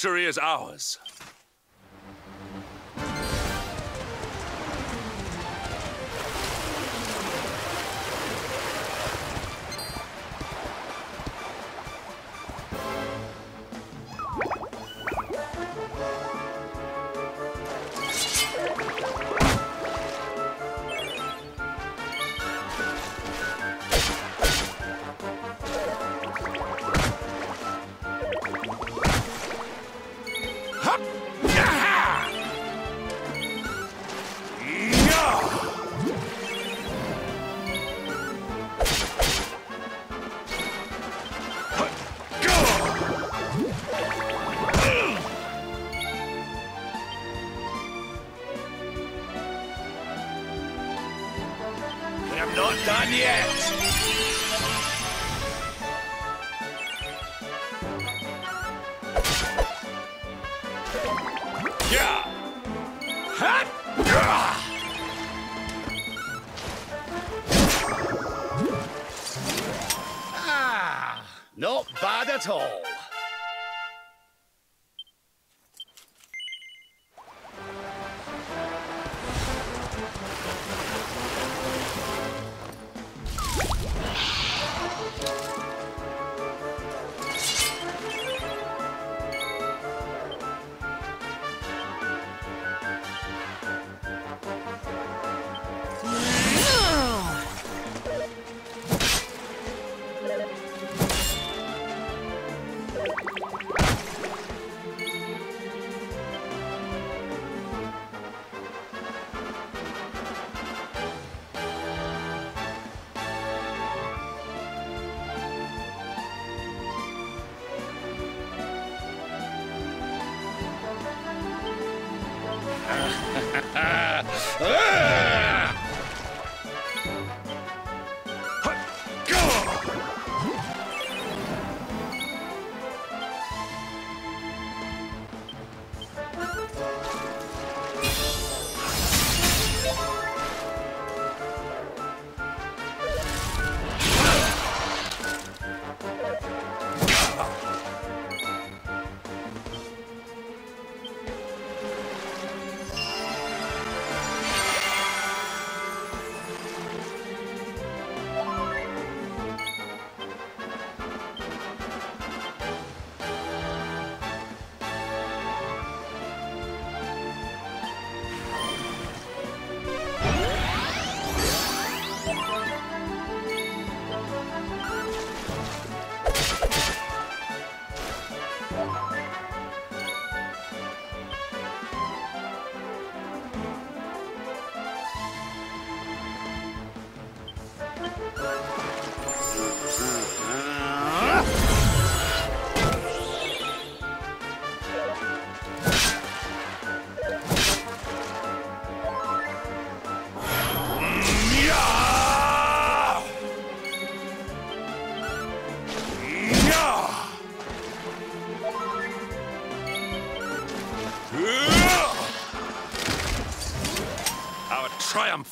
Victory is ours. Ha ha!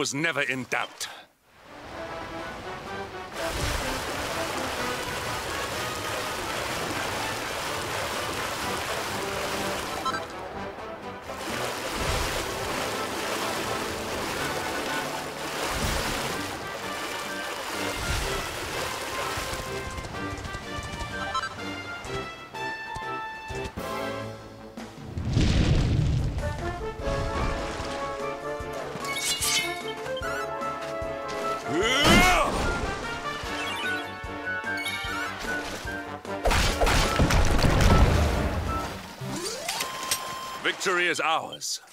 Was never in doubt. Victory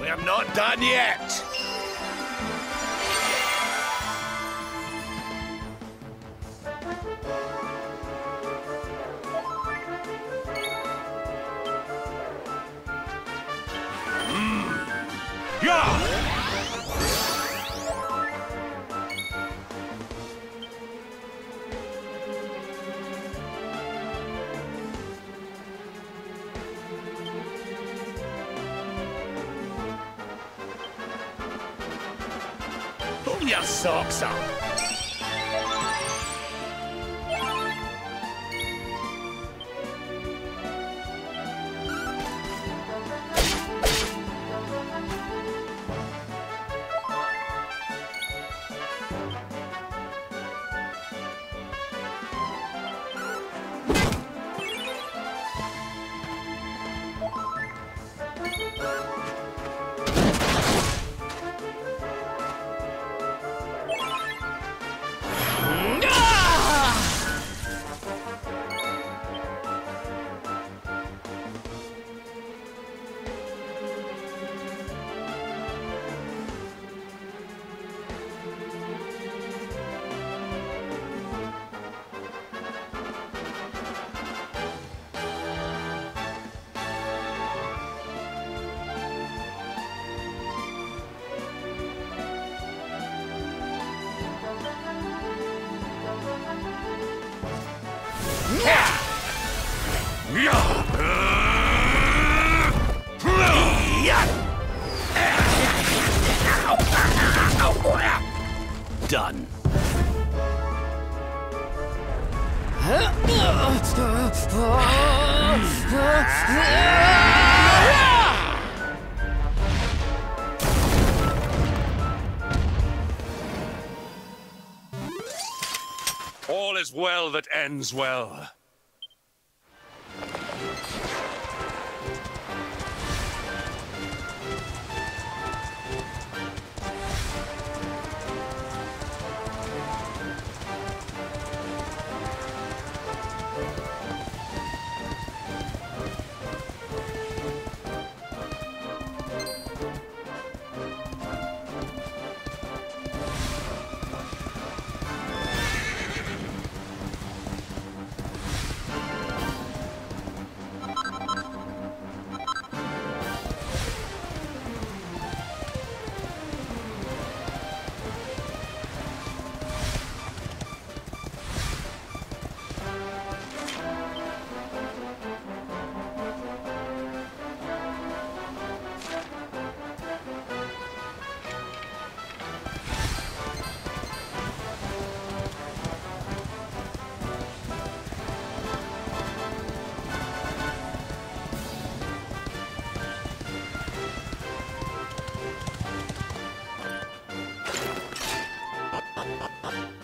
ours. We're not done yet. Socks up. Well that ends well. Ha ha ha.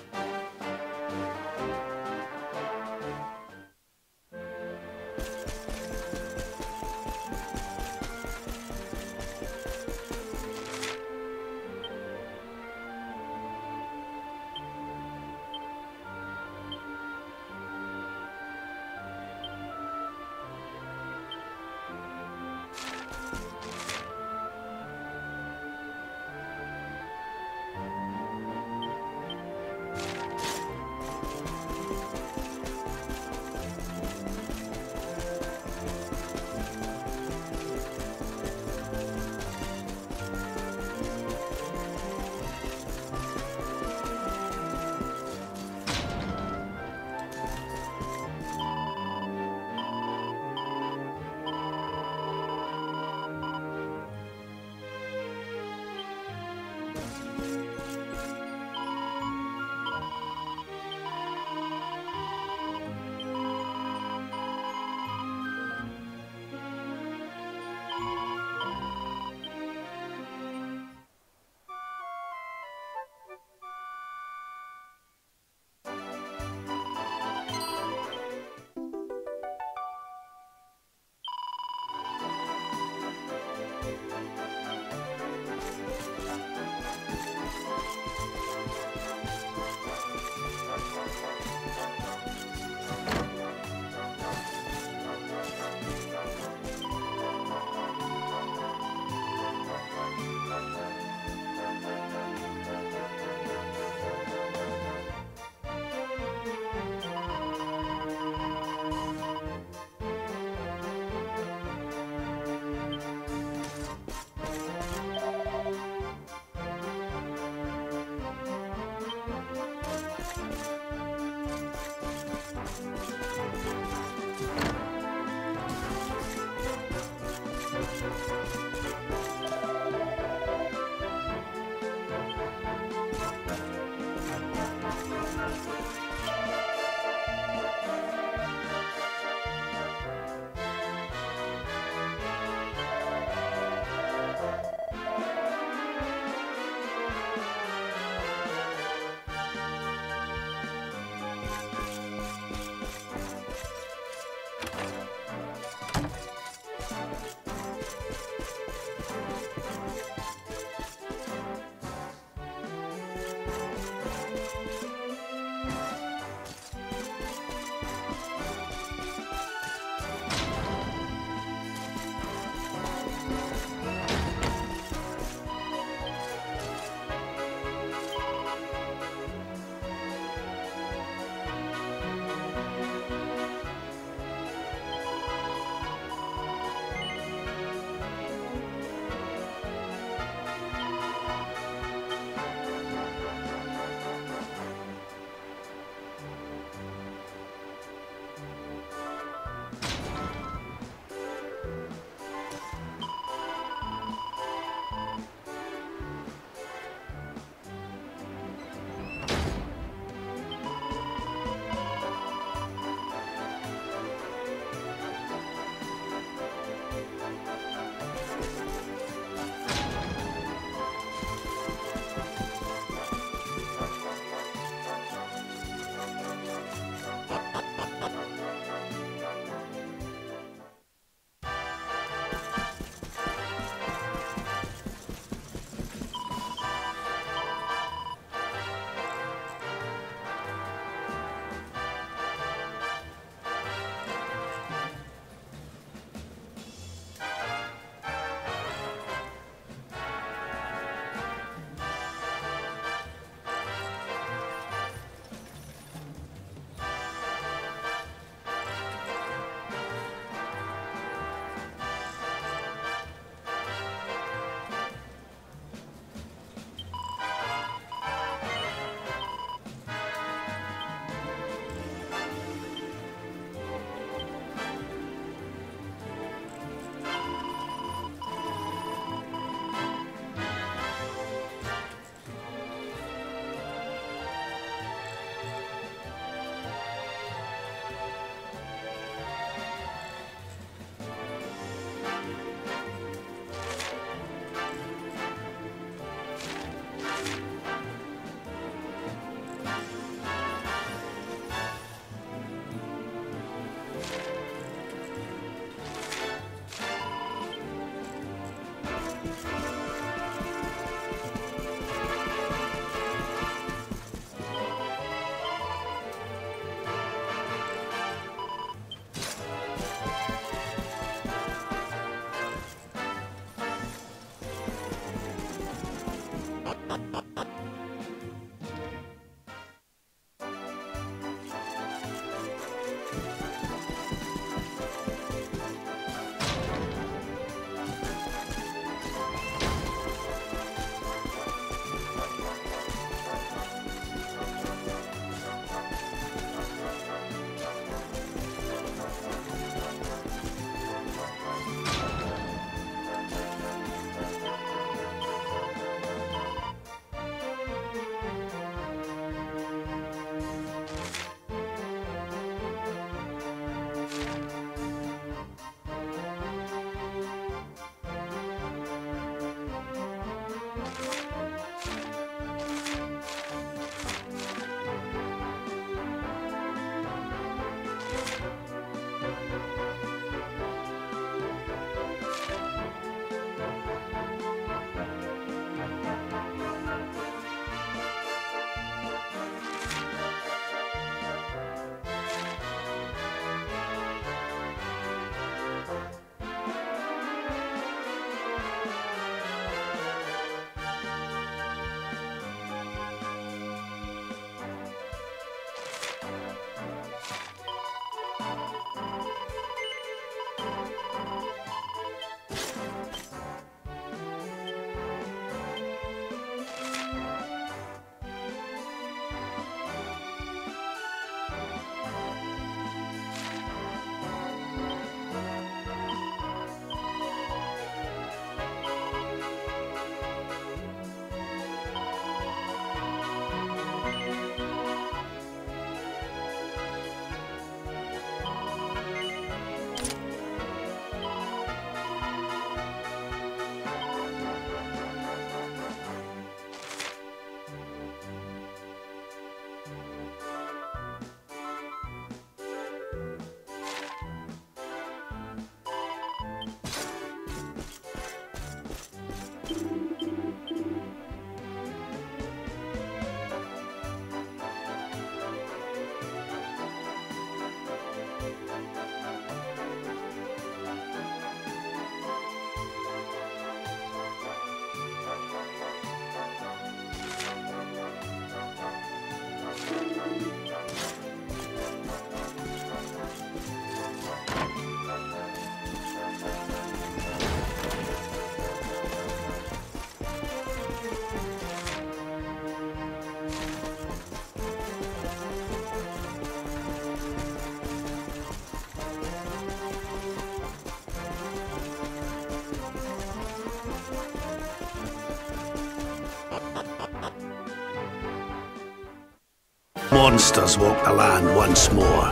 Monsters walk the land once more.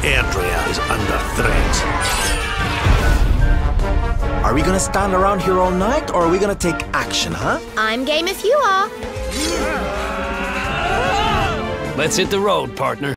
Erdrea is under threat. Are we gonna stand around here all night, or are we gonna take action, huh? I'm game if you are. Let's hit the road, partner.